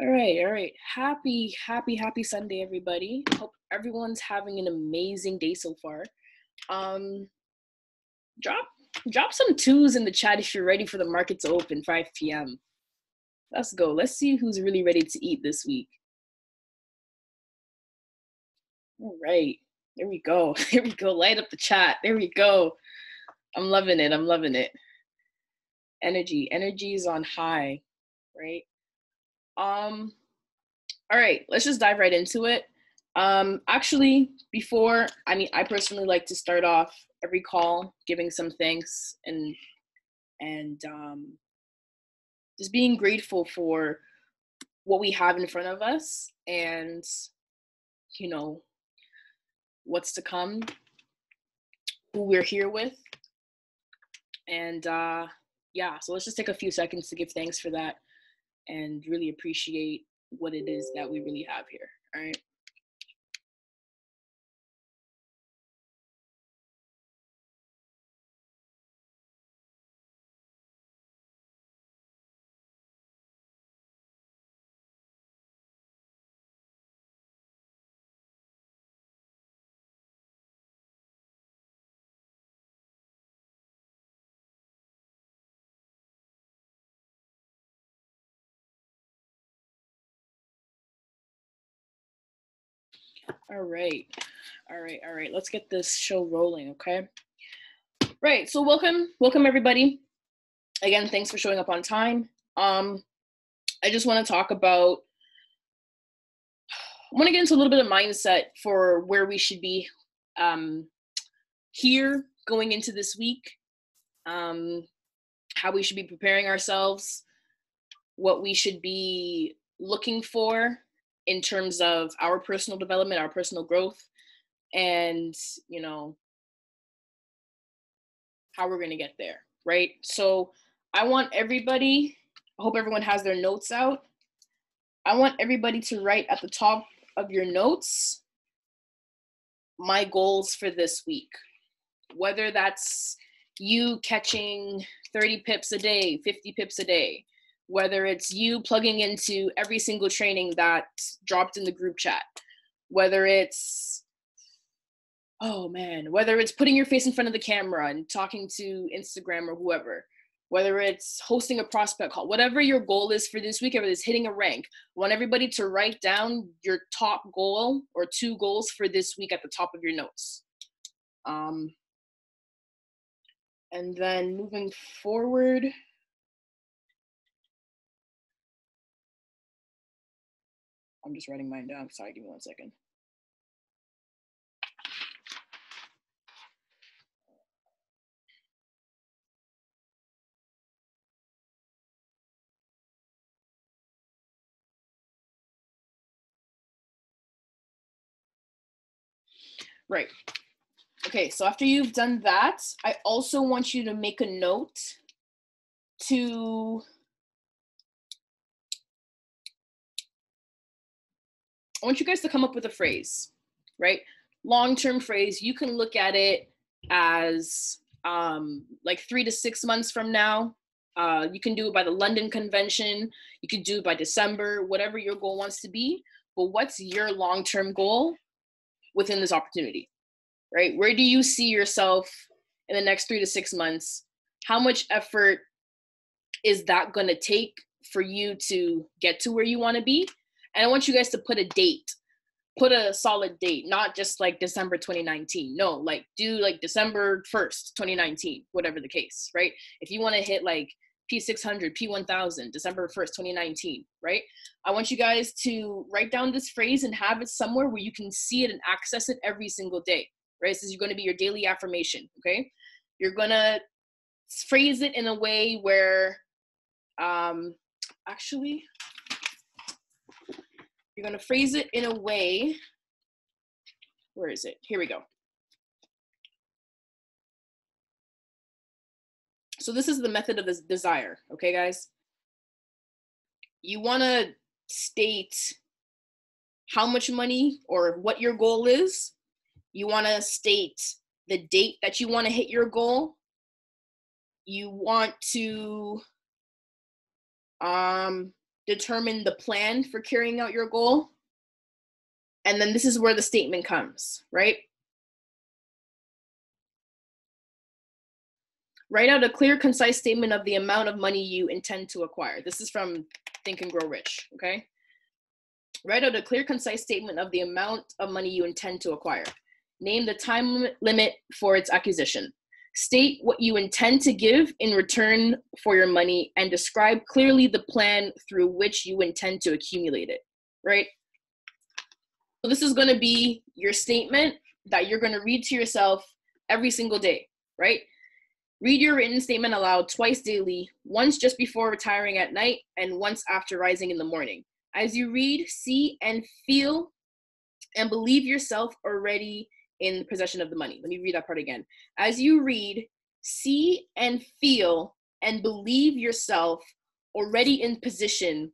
All right, all right. Happy, happy, happy Sunday, everybody. Hope everyone's having an amazing day so far. Um, drop, drop some twos in the chat if you're ready for the market to open 5 p.m. Let's go. Let's see who's really ready to eat this week. All right, there we go. There we go. Light up the chat. There we go. I'm loving it. I'm loving it. Energy, energy is on high, right? Um, all right, let's just dive right into it. Um, actually, before, I mean, I personally like to start off every call giving some thanks and and um, just being grateful for what we have in front of us and you know what's to come, who we're here with, and uh, yeah. So let's just take a few seconds to give thanks for that and really appreciate what it is that we really have here. All right. All right. All right. All right. Let's get this show rolling, okay? Right. So welcome, welcome everybody. Again, thanks for showing up on time. Um I just want to talk about I want to get into a little bit of mindset for where we should be um here going into this week. Um how we should be preparing ourselves, what we should be looking for in terms of our personal development, our personal growth, and you know how we're going to get there, right? So I want everybody, I hope everyone has their notes out. I want everybody to write at the top of your notes my goals for this week. Whether that's you catching 30 pips a day, 50 pips a day, whether it's you plugging into every single training that dropped in the group chat, whether it's oh man, whether it's putting your face in front of the camera and talking to Instagram or whoever, whether it's hosting a prospect call, whatever your goal is for this week, whether it's hitting a rank, I want everybody to write down your top goal or two goals for this week at the top of your notes. Um, and then moving forward, I'm just writing mine down. Sorry, give me one second. Right. Okay, so after you've done that, I also want you to make a note to I want you guys to come up with a phrase, right? Long term phrase. You can look at it as um, like three to six months from now. Uh, you can do it by the London Convention. You can do it by December, whatever your goal wants to be. But what's your long term goal within this opportunity, right? Where do you see yourself in the next three to six months? How much effort is that going to take for you to get to where you want to be? And I want you guys to put a date, put a solid date, not just like December 2019. No, like do like December 1st, 2019, whatever the case, right? If you want to hit like P600, P1000, December 1st, 2019, right? I want you guys to write down this phrase and have it somewhere where you can see it and access it every single day, right? This is going to be your daily affirmation, okay? You're going to phrase it in a way where, um, actually, you're going to phrase it in a way. Where is it? Here we go. So this is the method of this desire, okay, guys? You want to state how much money or what your goal is. You want to state the date that you want to hit your goal. You want to um determine the plan for carrying out your goal. And then this is where the statement comes, right? Write out a clear, concise statement of the amount of money you intend to acquire. This is from Think and Grow Rich, okay? Write out a clear, concise statement of the amount of money you intend to acquire. Name the time limit for its acquisition. State what you intend to give in return for your money and describe clearly the plan through which you intend to accumulate it, right? So, this is going to be your statement that you're going to read to yourself every single day, right? Read your written statement aloud twice daily, once just before retiring at night and once after rising in the morning. As you read, see, and feel and believe yourself already in possession of the money. Let me read that part again. As you read, see and feel and believe yourself already in position,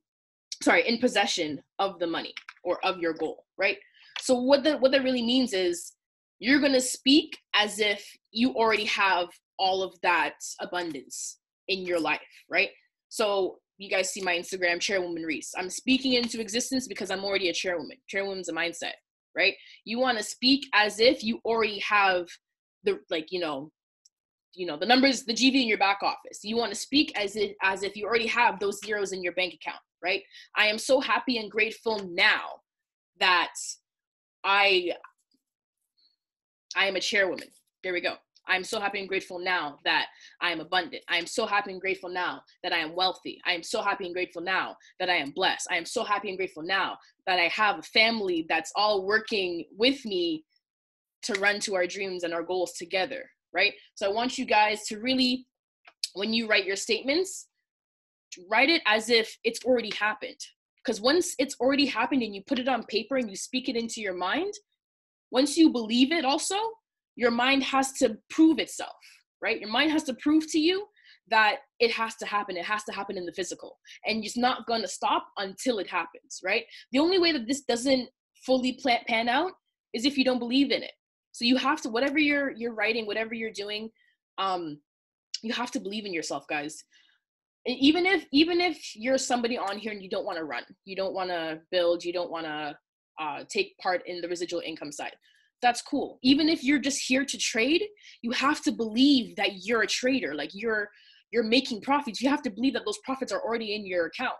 sorry, in possession of the money or of your goal, right? So what that what that really means is you're going to speak as if you already have all of that abundance in your life, right? So you guys see my Instagram, Chairwoman Reese. I'm speaking into existence because I'm already a chairwoman. Chairwoman's a mindset right? You want to speak as if you already have the like, you know, you know, the numbers, the GV in your back office. You want to speak as if as if you already have those zeros in your bank account, right? I am so happy and grateful now that I I am a chairwoman. There we go. I'm so happy and grateful now that I am abundant. I am so happy and grateful now that I am wealthy. I am so happy and grateful now that I am blessed. I am so happy and grateful now that I have a family that's all working with me to run to our dreams and our goals together, right? So I want you guys to really, when you write your statements, write it as if it's already happened. Because once it's already happened and you put it on paper and you speak it into your mind, once you believe it also, your mind has to prove itself, right? Your mind has to prove to you that it has to happen. It has to happen in the physical. And it's not going to stop until it happens, right? The only way that this doesn't fully pan out is if you don't believe in it. So you have to, whatever you're you're writing, whatever you're doing, um, you have to believe in yourself, guys. Even if even if you're somebody on here and you don't want to run, you don't want to build, you don't want to uh, take part in the residual income side that's cool. Even if you're just here to trade, you have to believe that you're a trader. Like you're you're making profits. You have to believe that those profits are already in your account,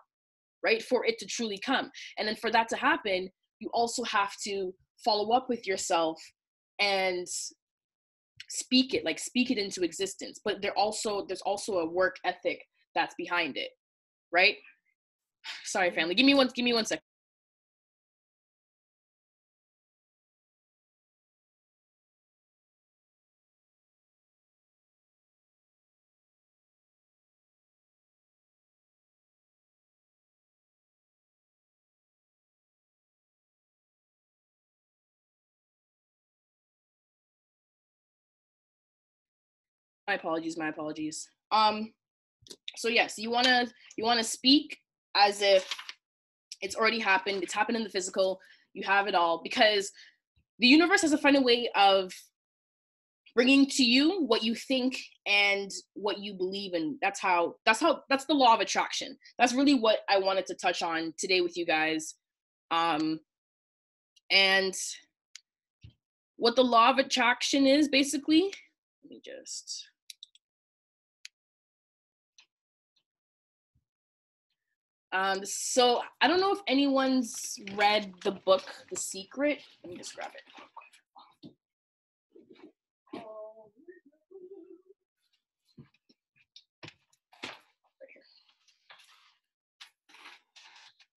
right? For it to truly come. And then for that to happen, you also have to follow up with yourself and speak it, like speak it into existence. But there also there's also a work ethic that's behind it, right? Sorry, family. Give me one. Give me one second. My apologies my apologies. Um so yes you want to you want to speak as if it's already happened it's happened in the physical you have it all because the universe has a way of bringing to you what you think and what you believe in. That's how that's how that's the law of attraction. That's really what i wanted to touch on today with you guys. Um and what the law of attraction is basically let me just Um, so I don't know if anyone's read the book The Secret. Let me just grab it.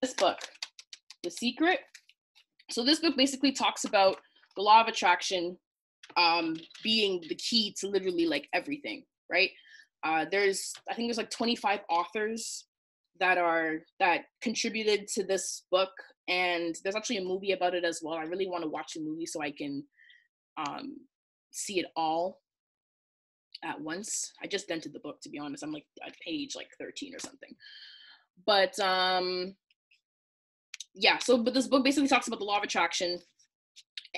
This book, The Secret. So this book basically talks about the law of attraction um, being the key to literally like everything, right? Uh, there's I think there's like 25 authors that are that contributed to this book and there's actually a movie about it as well. I really want to watch the movie so i can um see it all at once. I just dented the book to be honest. I'm like at page like 13 or something. But um yeah so but this book basically talks about the law of attraction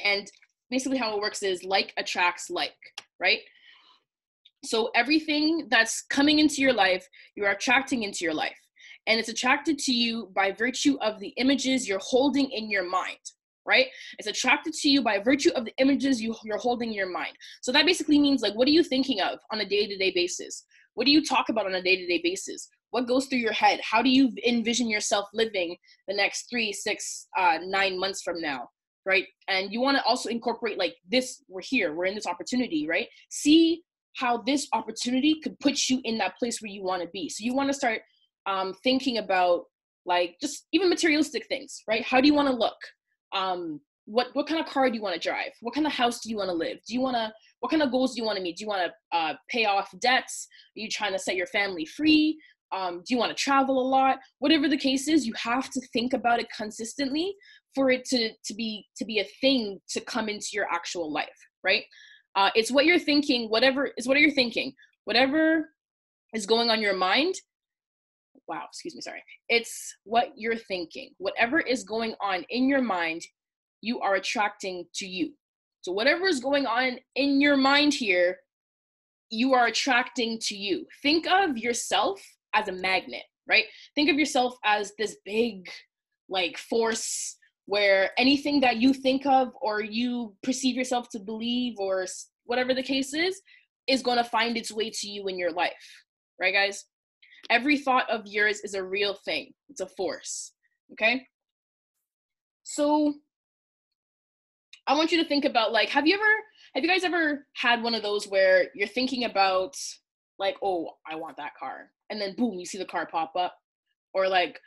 and basically how it works is like attracts like right? So everything that's coming into your life you're attracting into your life and it's attracted to you by virtue of the images you're holding in your mind right? It's attracted to you by virtue of the images you, you're holding in your mind. So that basically means like what are you thinking of on a day-to-day basis? What do you talk about on a day-to-day basis? What goes through your head? How do you envision yourself living the next three six uh, nine months from now right? And you want to also incorporate like this we're here we're in this opportunity right? See how this opportunity could put you in that place where you want to be. So you want to start um, thinking about like just even materialistic things right? How do you want to look? Um, what what kind of car do you want to drive? What kind of house do you want to live? Do you want to what kind of goals do you want to meet? Do you want to uh, pay off debts? Are you trying to set your family free? Um, do you want to travel a lot? Whatever the case is you have to think about it consistently for it to to be to be a thing to come into your actual life right? Uh, it's what you're thinking whatever is what you're thinking. Whatever is going on your mind wow excuse me sorry. It's what you're thinking. Whatever is going on in your mind you are attracting to you. So whatever is going on in your mind here you are attracting to you. Think of yourself as a magnet right? Think of yourself as this big like force where anything that you think of or you perceive yourself to believe or whatever the case is is going to find its way to you in your life. Right guys every thought of yours is a real thing. It's a force okay? So i want you to think about like have you ever have you guys ever had one of those where you're thinking about like oh i want that car and then boom you see the car pop up? Or like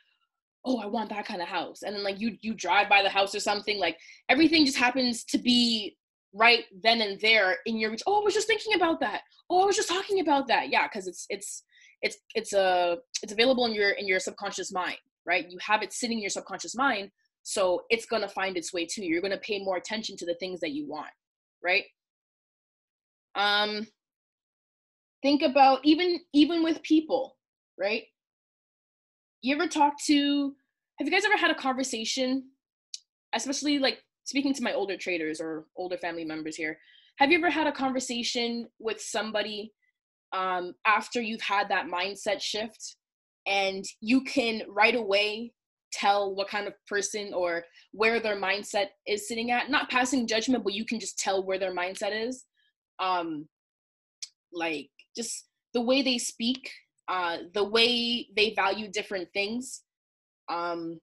oh i want that kind of house and then like you you drive by the house or something like everything just happens to be right then and there in your oh i was just thinking about that. Oh i was just talking about that. Yeah because it's it's it's it's a uh, it's available in your in your subconscious mind right? You have it sitting in your subconscious mind so it's going to find its way to you. You're going to pay more attention to the things that you want right? Um think about even even with people right? You ever talk to have you guys ever had a conversation especially like speaking to my older traders or older family members here have you ever had a conversation with somebody um, after you've had that mindset shift and you can right away tell what kind of person or where their mindset is sitting at not passing judgment but you can just tell where their mindset is. Um like just the way they speak uh the way they value different things um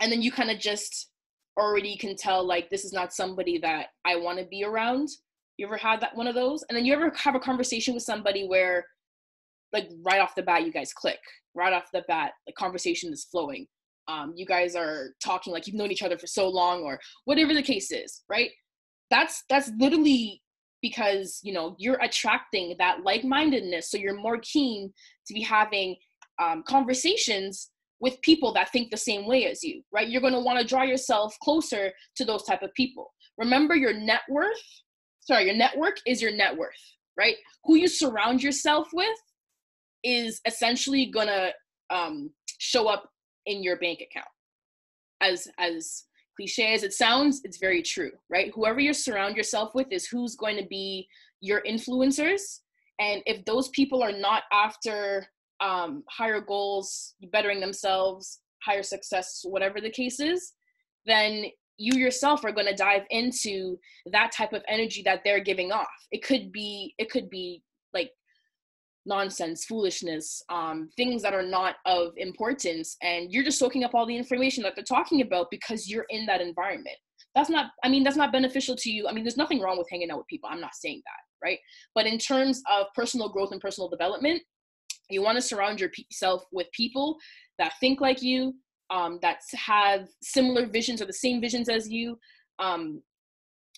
and then you kind of just already can tell like this is not somebody that i want to be around you ever had that one of those? And then you ever have a conversation with somebody where like right off the bat you guys click. Right off the bat, the conversation is flowing. Um, you guys are talking like you've known each other for so long or whatever the case is, right? That's that's literally because you know you're attracting that like-mindedness so you're more keen to be having um, conversations with people that think the same way as you right you're going to want to draw yourself closer to those type of people remember your net worth sorry, your network is your net worth, right? Who you surround yourself with is essentially gonna um, show up in your bank account. As as cliche as it sounds, it's very true, right? Whoever you surround yourself with is who's going to be your influencers. And if those people are not after um, higher goals, bettering themselves, higher success, whatever the case is, then you yourself are going to dive into that type of energy that they're giving off. It could be it could be like nonsense foolishness um, things that are not of importance and you're just soaking up all the information that they're talking about because you're in that environment. That's not i mean that's not beneficial to you. I mean there's nothing wrong with hanging out with people. I'm not saying that right? But in terms of personal growth and personal development you want to surround yourself with people that think like you um, that have similar visions or the same visions as you um,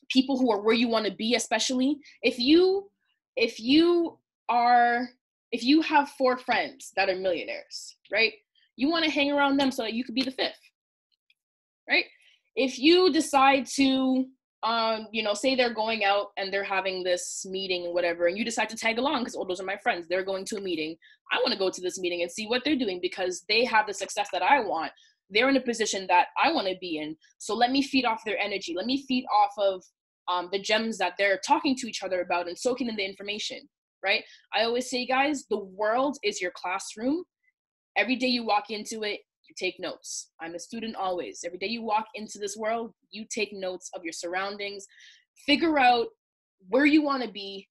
people who are where you want to be especially if you if you are if you have four friends that are millionaires right? You want to hang around them so that you could be the fifth right? If you decide to um, you know, say they're going out and they're having this meeting and whatever, and you decide to tag along because, oh, those are my friends. They're going to a meeting. I want to go to this meeting and see what they're doing because they have the success that I want. They're in a position that I want to be in. So let me feed off their energy. Let me feed off of um, the gems that they're talking to each other about and soaking in the information, right? I always say, guys, the world is your classroom every day you walk into it, you take notes. I'm a student always. Every day you walk into this world, you take notes of your surroundings. Figure out where you want to be,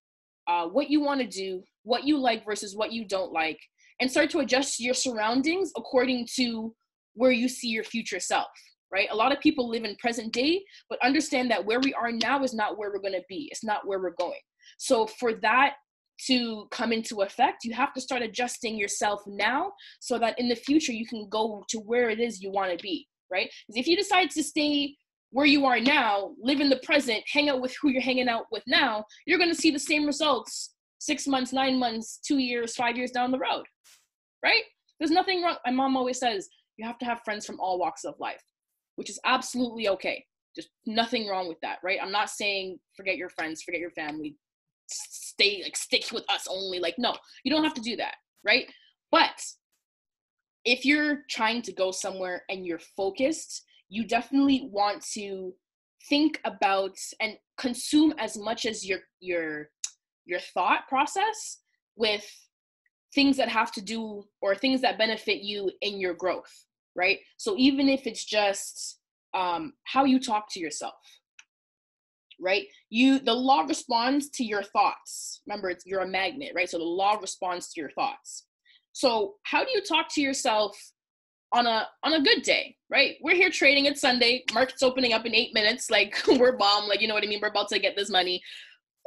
uh, what you want to do, what you like versus what you don't like, and start to adjust your surroundings according to where you see your future self right a lot of people live in present day but understand that where we are now is not where we're going to be it's not where we're going so for that to come into effect you have to start adjusting yourself now so that in the future you can go to where it is you want to be right because if you decide to stay where you are now live in the present hang out with who you're hanging out with now you're going to see the same results six months nine months two years five years down the road right there's nothing wrong my mom always says you have to have friends from all walks of life, which is absolutely okay. Just nothing wrong with that, right? I'm not saying forget your friends, forget your family, stay like stick with us only. Like, no, you don't have to do that, right? But if you're trying to go somewhere and you're focused, you definitely want to think about and consume as much as your your your thought process with things that have to do or things that benefit you in your growth right? So even if it's just um, how you talk to yourself, right? You the law responds to your thoughts. Remember, it's, you're a magnet, right? So the law responds to your thoughts. So how do you talk to yourself on a on a good day, right? We're here trading. It's Sunday. Market's opening up in eight minutes. Like we're bomb. Like you know what I mean. We're about to get this money.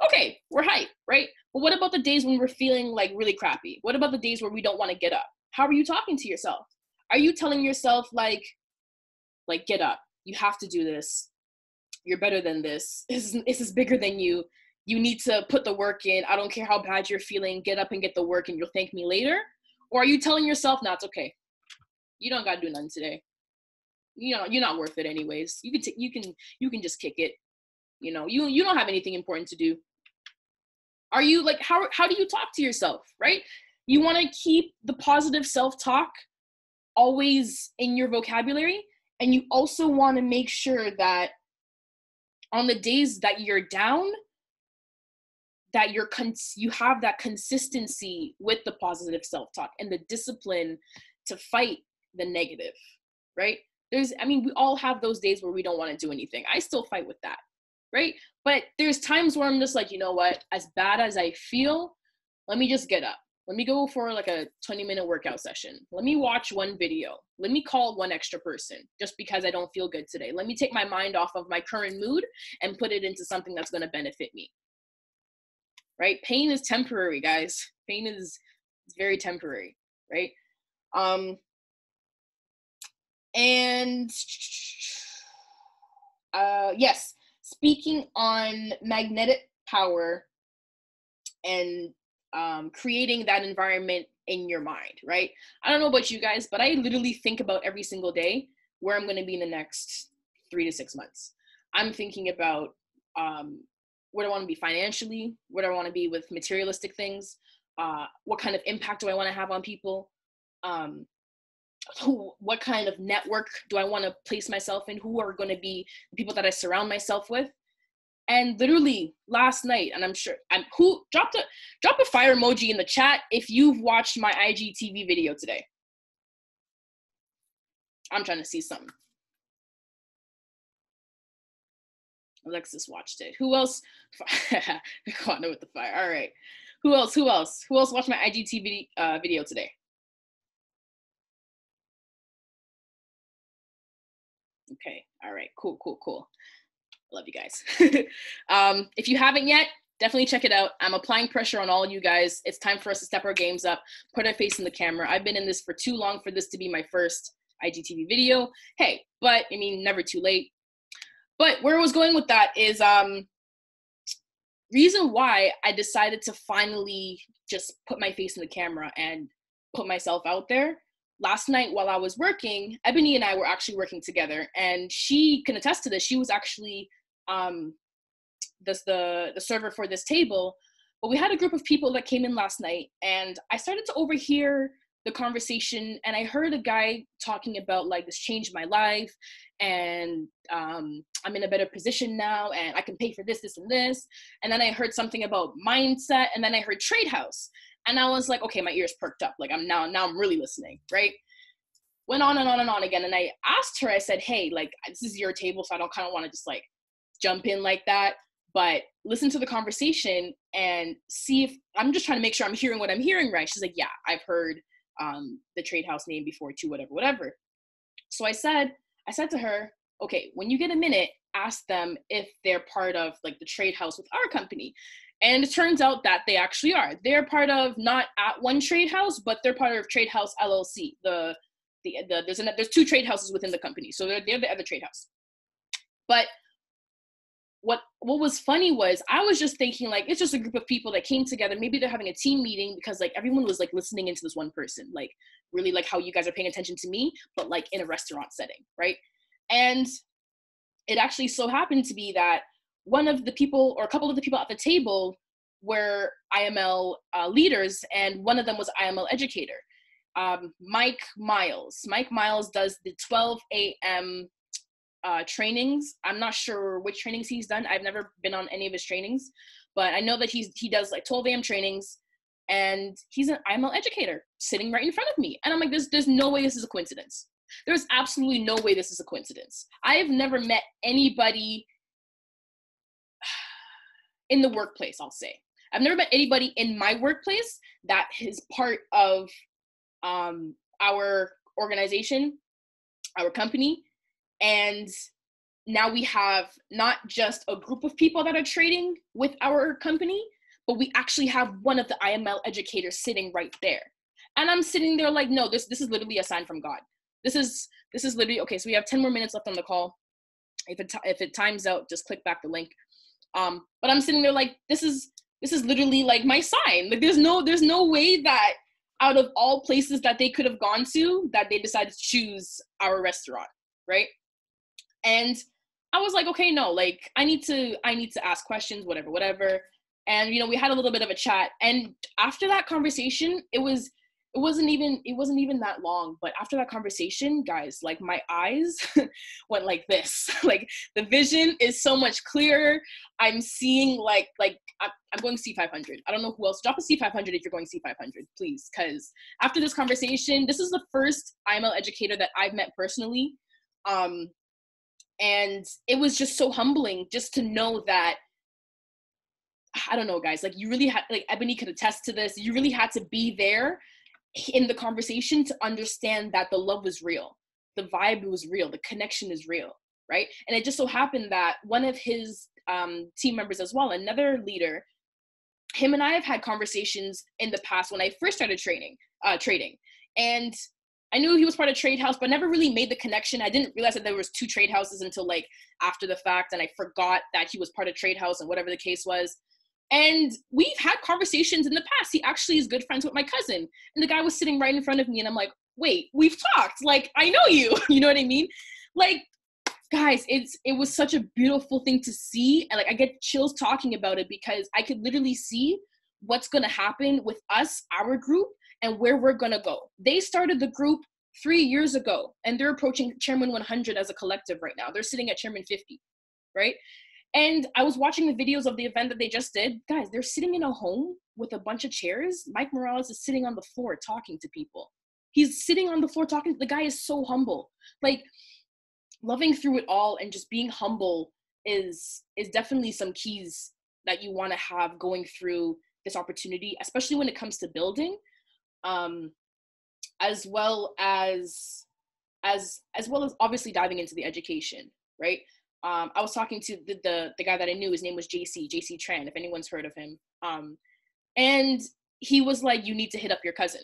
Okay, we're hype, right? But what about the days when we're feeling like really crappy? What about the days where we don't want to get up? How are you talking to yourself? are you telling yourself like like get up you have to do this you're better than this. This is, bigger than you. You need to put the work in. I don't care how bad you're feeling. Get up and get the work and you'll thank me later. Or are you telling yourself no it's okay. You don't gotta do nothing today. You know you're not worth it anyways. You can t- you can you can just kick it. You know you you don't have anything important to do. Are you like how how do you talk to yourself right? You want to keep the positive self-talk always in your vocabulary and you also want to make sure that on the days that you're down that you're cons- you have that consistency with the positive self-talk and the discipline to fight the negative right? There's i mean we all have those days where we don't want to do anything. I still fight with that right? But there's times where i'm just like you know what? As bad as i feel let me just get up let me go for like a 20 minute workout session. Let me watch one video. Let me call one extra person just because I don't feel good today. Let me take my mind off of my current mood and put it into something that's going to benefit me. Right? Pain is temporary, guys. Pain is, very temporary, right? Um and uh yes, speaking on magnetic power and um, creating that environment in your mind, right? I don't know about you guys, but I literally think about every single day where I'm going to be in the next three to six months. I'm thinking about um, where do I want to be financially, where do I want to be with materialistic things, uh, what kind of impact do I want to have on people, um, who, what kind of network do I want to place myself in, who are going to be the people that I surround myself with, and literally last night, and I'm sure I'm who dropped a drop a fire emoji in the chat if you've watched my IGTV video today. I'm trying to see something. Alexis watched it. Who else? Caught with the fire. All right. Who else? Who else? Who else watched my IGTV uh, video today? Okay. All right. Cool. Cool. Cool. Love you guys. um, if you haven't yet, definitely check it out. I'm applying pressure on all you guys. It's time for us to step our games up, put our face in the camera. I've been in this for too long for this to be my first IGTV video. Hey, but I mean, never too late. But where I was going with that is um reason why I decided to finally just put my face in the camera and put myself out there last night while I was working, Ebony and I were actually working together, and she can attest to this. She was actually um, this the the server for this table. But we had a group of people that came in last night, and I started to overhear the conversation, and I heard a guy talking about like this changed my life, and um, I'm in a better position now, and I can pay for this, this, and this. And then I heard something about mindset, and then I heard trade house, And I was like, okay, my ears perked up. Like I'm now, now I'm really listening, right? Went on and on and on again. And I asked her, I said, hey, like this is your table, so I don't kind of want to just like jump in like that. But listen to the conversation and see if I'm just trying to make sure I'm hearing what I'm hearing right. She's like, yeah, I've heard um, the trade house name before too, whatever, whatever. So I said, I said to her, okay, when you get a minute, ask them if they're part of like the trade house with our company. And it turns out that they actually are. They're part of not at one trade house, but they're part of Trade House LLC. The the, the there's an, there's two trade houses within the company, so they're they're the other trade house. But what what was funny was I was just thinking like it's just a group of people that came together. Maybe they're having a team meeting because like everyone was like listening into this one person, like really like how you guys are paying attention to me, but like in a restaurant setting, right? And it actually so happened to be that one of the people or a couple of the people at the table were IML uh, leaders, and one of them was IML educator, um, Mike Miles. Mike Miles does the 12 a.m. Uh, trainings. I'm not sure which trainings he's done. I've never been on any of his trainings, but I know that he's he does like 12 a.m. trainings, and he's an IML educator sitting right in front of me. And I'm like, there's there's no way this is a coincidence. There's absolutely no way this is a coincidence. I have never met anybody in the workplace, I'll say. I've never met anybody in my workplace that is part of um, our organization, our company. And now we have not just a group of people that are trading with our company, but we actually have one of the IML educators sitting right there. And I'm sitting there like, no, this this is literally a sign from God. This is this is literally okay. So we have 10 more minutes left on the call. If it if it times out, just click back the link. Um, but I'm sitting there like this is this is literally like my sign. Like there's no there's no way that out of all places that they could have gone to that they decided to choose our restaurant, right? And I was like, okay, no, like I need to I need to ask questions, whatever, whatever. And you know, we had a little bit of a chat. And after that conversation, it was it wasn't even it wasn't even that long. But after that conversation guys like my eyes went like this. Like the vision is so much clearer. I'm seeing like like i'm, I'm going c500 i don't know who else. Drop a c500 if you're going c500 please. Because after this conversation this is the first iml educator that i've met personally. Um and it was just so humbling just to know that I don't know, guys. Like you really had, like Ebony could attest to this. You really had to be there in the conversation to understand that the love was real the vibe was real the connection is real right and it just so happened that one of his um, team members as well another leader him and i have had conversations in the past when i first started training uh, trading and i knew he was part of trade house but never really made the connection i didn't realize that there was two trade houses until like after the fact and i forgot that he was part of trade house and whatever the case was and we've had conversations in the past. He actually is good friends with my cousin. And the guy was sitting right in front of me, and I'm like, wait, we've talked. Like, I know you. you know what I mean? Like, guys, it's it was such a beautiful thing to see. And like I get chills talking about it because I could literally see what's gonna happen with us, our group, and where we're gonna go. They started the group three years ago, and they're approaching Chairman 100 as a collective right now. They're sitting at Chairman 50, right? And I was watching the videos of the event that they just did. Guys, they're sitting in a home with a bunch of chairs. Mike Morales is sitting on the floor talking to people. He's sitting on the floor talking. The guy is so humble. Like loving through it all and just being humble is is definitely some keys that you want to have going through this opportunity, especially when it comes to building, um, as well as as as well as obviously diving into the education, right? um, I was talking to the, the, the guy that I knew. His name was JC JC Tran. If anyone's heard of him, um, and he was like, "You need to hit up your cousin.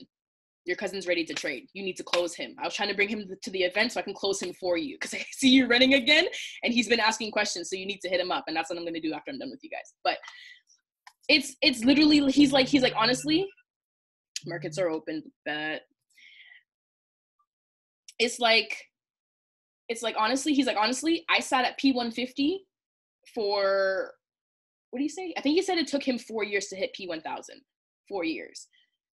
Your cousin's ready to trade. You need to close him." I was trying to bring him to the event so I can close him for you because I see you running again, and he's been asking questions. So you need to hit him up, and that's what I'm gonna do after I'm done with you guys. But it's it's literally he's like he's like honestly, markets are open, but it's like it's like honestly, he's like honestly, I sat at P150 for what do you say? I think he said it took him four years to hit P1000. Four years.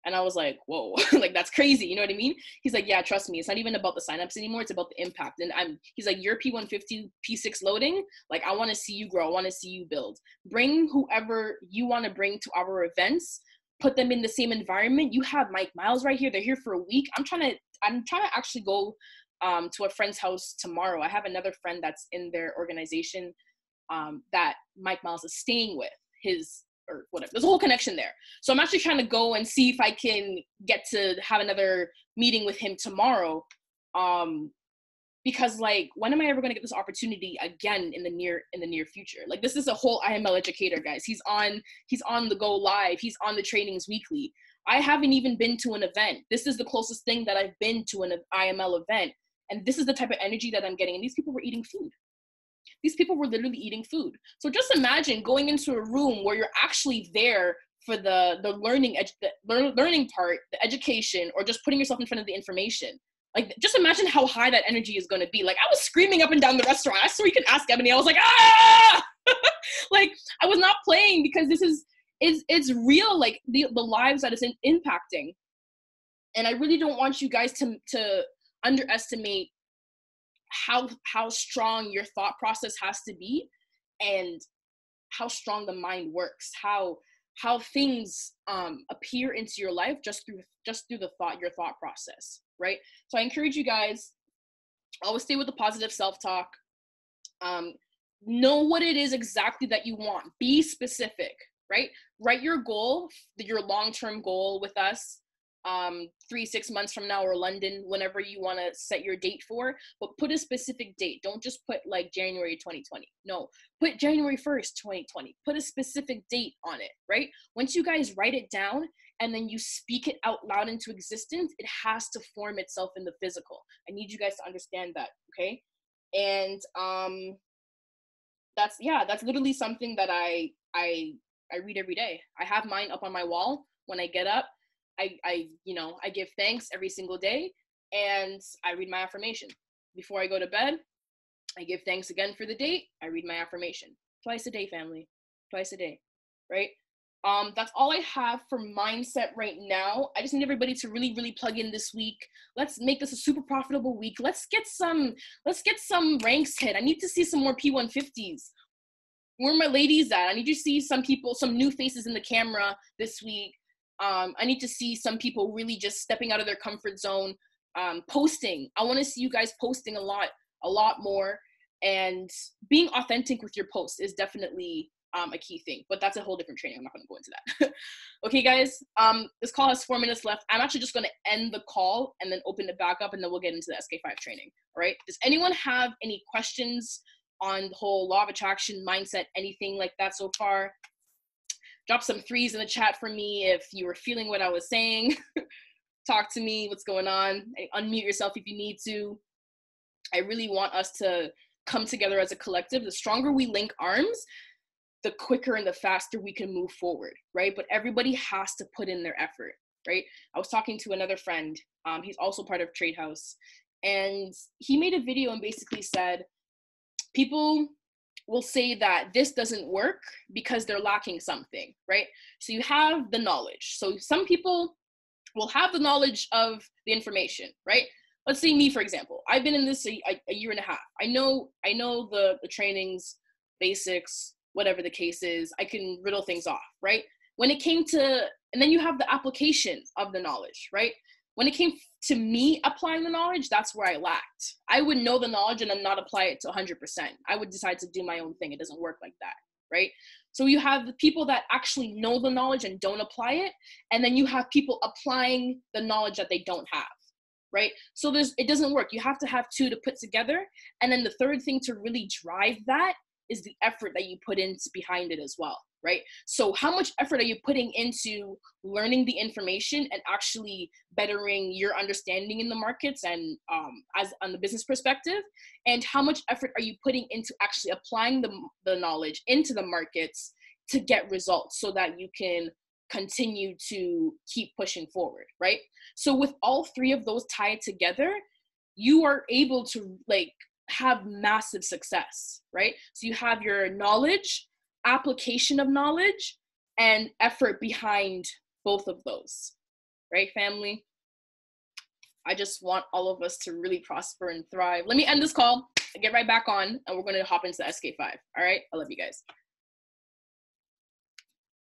And I was like, whoa, like that's crazy. You know what I mean? He's like, yeah, trust me. It's not even about the signups anymore. It's about the impact. And I'm, he's like, you're P150, P6 loading. Like, I want to see you grow. I want to see you build. Bring whoever you want to bring to our events. Put them in the same environment. You have Mike Miles right here. They're here for a week. I'm trying to I'm trying to actually go um, to a friend's house tomorrow. I have another friend that's in their organization um, that Mike Miles is staying with. His or whatever. There's a whole connection there. So I'm actually trying to go and see if I can get to have another meeting with him tomorrow. Um, because like when am I ever gonna get this opportunity again in the near in the near future? Like this is a whole IML educator, guys. He's on he's on the go live, he's on the trainings weekly. I haven't even been to an event. This is the closest thing that I've been to an IML event. And this is the type of energy that I'm getting. And these people were eating food these people were literally eating food. So just imagine going into a room where you're actually there for the the learning edu- the learning part, the education, or just putting yourself in front of the information. Like just imagine how high that energy is going to be. Like I was screaming up and down the restaurant. I swear you can ask Ebony. I was like ah, like I was not playing because this is it's it's real. Like the the lives that it's in, impacting, and I really don't want you guys to to underestimate how how strong your thought process has to be and how strong the mind works how how things um, appear into your life just through just through the thought your thought process right so i encourage you guys always stay with the positive self-talk um, know what it is exactly that you want be specific right write your goal your long-term goal with us um, three, six months from now or London, whenever you want to set your date for, but put a specific date. Don't just put like January 2020. No, put January 1st, 2020. Put a specific date on it, right? Once you guys write it down and then you speak it out loud into existence, it has to form itself in the physical. I need you guys to understand that, okay? And um that's yeah, that's literally something that I I I read every day. I have mine up on my wall when I get up I, I, you know, I give thanks every single day and I read my affirmation. Before I go to bed, I give thanks again for the day. I read my affirmation twice a day, family, twice a day, right? Um, that's all I have for mindset right now. I just need everybody to really, really plug in this week. Let's make this a super profitable week. Let's get some, let's get some ranks hit. I need to see some more P150s. Where my ladies at? I need to see some people, some new faces in the camera this week um, I need to see some people really just stepping out of their comfort zone, um, posting. I want to see you guys posting a lot, a lot more, and being authentic with your posts is definitely um, a key thing. But that's a whole different training. I'm not going to go into that. okay, guys. Um, this call has four minutes left. I'm actually just going to end the call and then open it back up, and then we'll get into the SK5 training. All right. Does anyone have any questions on the whole law of attraction mindset, anything like that so far? drop some threes in the chat for me if you were feeling what I was saying. Talk to me, what's going on? Unmute yourself if you need to. I really want us to come together as a collective. The stronger we link arms, the quicker and the faster we can move forward, right? But everybody has to put in their effort, right? I was talking to another friend. Um, he's also part of Trade House, and he made a video and basically said, people will say that this doesn't work because they're lacking something, right? So you have the knowledge. So some people will have the knowledge of the information, right? Let's say me, for example. I've been in this a, a year and a half. I know I know the the trainings, basics, whatever the case is. I can riddle things off, right? When it came to, and then you have the application of the knowledge, right? when it came to me applying the knowledge, that's where I lacked. I would know the knowledge and then not apply it to 100%. I would decide to do my own thing. It doesn't work like that, right? So you have the people that actually know the knowledge and don't apply it, and then you have people applying the knowledge that they don't have, right? So there's it doesn't work. You have to have two to put together, and then the third thing to really drive that is the effort that you put in behind it as well right? So, how much effort are you putting into learning the information and actually bettering your understanding in the markets and um, as on the business perspective? And how much effort are you putting into actually applying the, the knowledge into the markets to get results so that you can continue to keep pushing forward, right? So, with all three of those tied together, you are able to like have massive success, right? So you have your knowledge, application of knowledge and effort behind both of those. Right, family? I just want all of us to really prosper and thrive. Let me end this call, get right back on, and we're going to hop into the SK5. All right? I love you guys.